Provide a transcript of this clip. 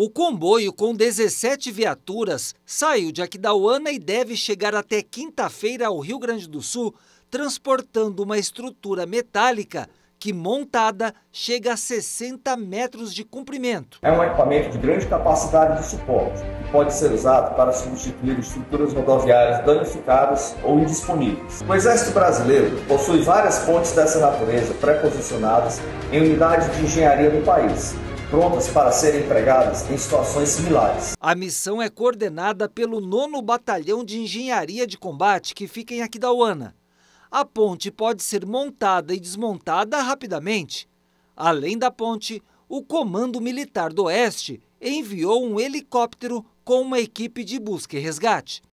O comboio com 17 viaturas saiu de Aquidauana e deve chegar até quinta-feira ao Rio Grande do Sul, transportando uma estrutura metálica que, montada, chega a 60 metros de comprimento. É um equipamento de grande capacidade de suporte, que pode ser usado para substituir estruturas rodoviárias danificadas ou indisponíveis. O Exército Brasileiro possui várias pontes dessa natureza pré-posicionadas em unidades de engenharia do país, prontas para serem empregadas em situações similares. A missão é coordenada pelo 9 Batalhão de Engenharia de Combate, que fica em Aquidauana. A ponte pode ser montada e desmontada rapidamente. Além da ponte, o Comando Militar do Oeste enviou um helicóptero com uma equipe de busca e resgate.